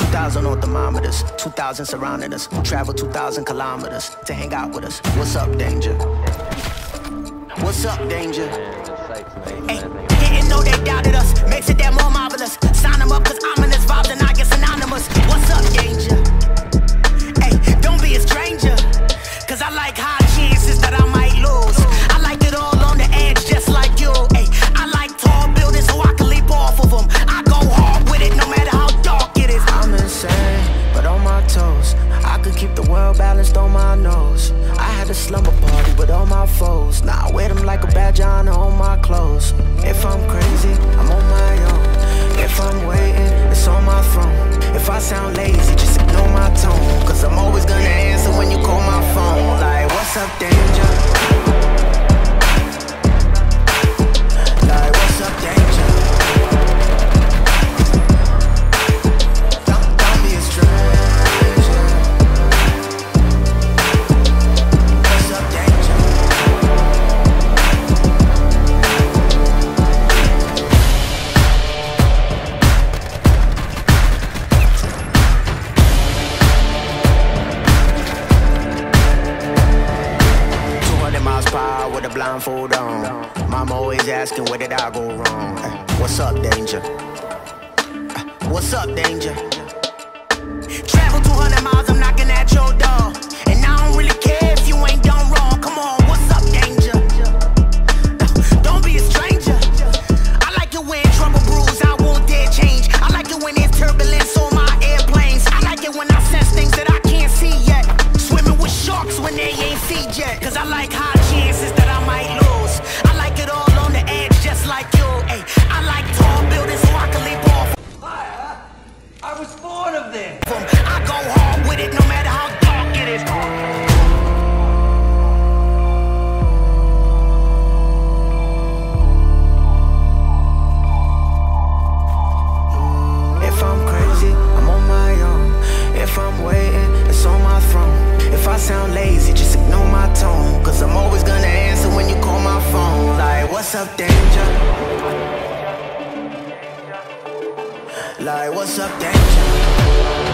eyes on all thermometers. 2,000 surrounding us. Travel 2,000 kilometers to hang out with us. What's up, danger? What's up, danger? Hey, didn't know they doubted us. Makes it that more marvelous. Slumber party with all my foes. Now I wear them like a badge on my clothes. If I'm crazy, I'm with a blindfold on. Mama always asking where did I go wrong. Eh, What's up, danger? Eh, What's up, danger? Travel 200 miles, I'm knocking at your door. And I don't really care if you ain't done wrong. Come on, what's up, danger? Don't be a stranger. I like it when trouble brews, I won't dare change. I like it when there's turbulence on my airplanes. I like it when I sense things that I can't see yet. Swimming with sharks when they ain't feed yet. Cause I like high chances sound lazy, just ignore my tone. Cause I'm always gonna answer when you call my phone. Like, what's up, danger? Like, what's up, danger?